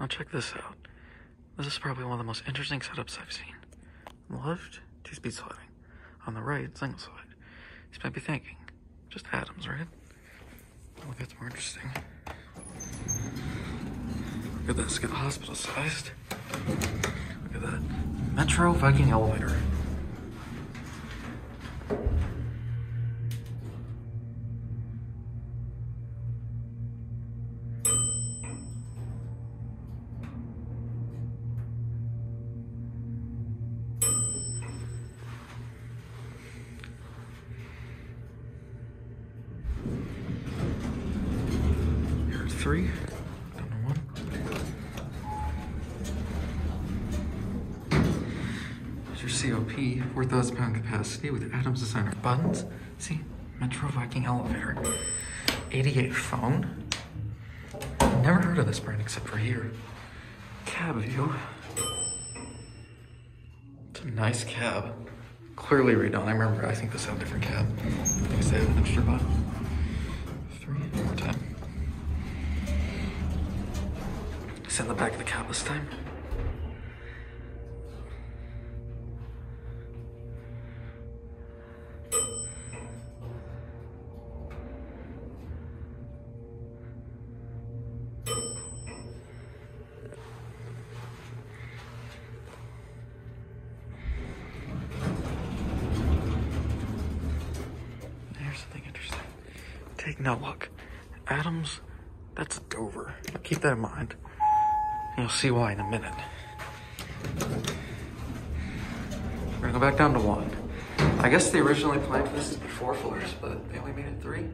Now check this out. This is probably one of the most interesting setups I've seen. On the left, two-speed sliding. On the right, single slide. You might be thinking, just Adams, right? Well, that's more interesting. Look at this, get hospital sized. Look at that. Metro Viking elevator. Three. Your COP, 4,000 pound capacity with Adams designer buttons. See, Metro Viking elevator. ADA phone. Never heard of this brand except for here. Cab view. It's a nice cab. Clearly redone. I remember, I think this had a different cab. I think extra button. Three, time. Send the back of the cab this time. Something interesting. Take no look. Adams, that's Dover. Keep that in mind. You'll see why in a minute. We're gonna go back down to one. I guess they originally planned for this to be four floors, but they only made it three.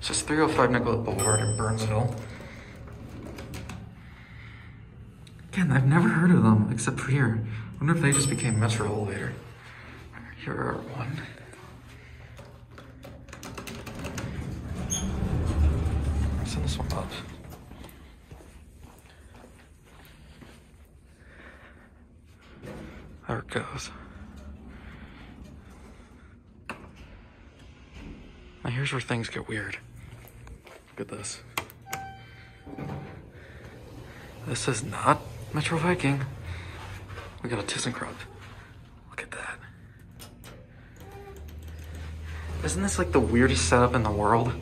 This is 305 Nicollet Boulevard in Burnsville. Again, I've never heard of them except for here. wonder if they just became Metro Elevator. Here are one. Send this one up. There it goes. Now here's where things get weird. Look at this. This is not Metro Viking. We got a ThyssenKrupp. Look at that. Isn't this like the weirdest setup in the world?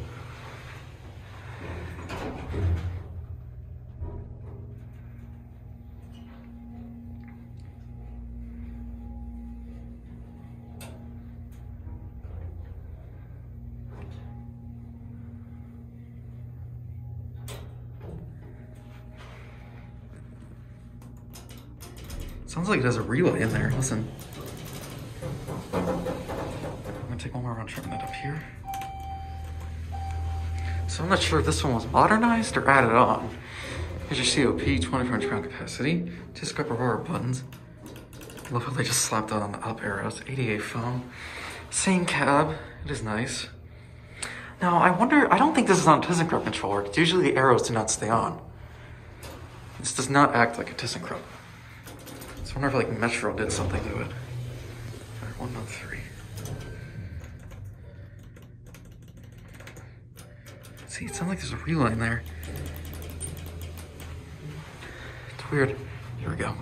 Sounds like it has a relay in there. Listen. I'm gonna take one more round trip and end up here. So I'm not sure if this one was modernized or added on. Here's your COP, 24 inch ground capacity, two scrap Aurora buttons. I love how they just slapped that on the up arrows. ADA foam. Same cab. It is nice. Now, I wonder, I don't think this is on ThyssenKrupp controller. It's usually the arrows do not stay on. This does not act like a ThyssenKrupp. So I wonder if like Metro did something to it. Alright, one not three. See, it sounds like there's a reline there. It's weird. Here we go.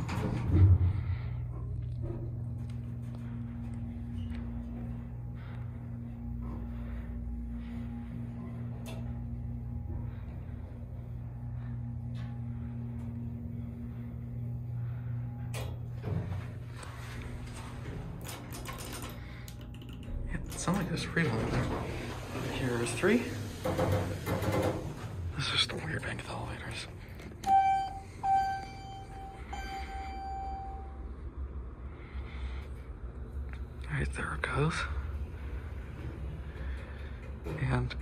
It like there's relay in there. Here's three. This is a weird bank of elevators. Alright, there it goes. And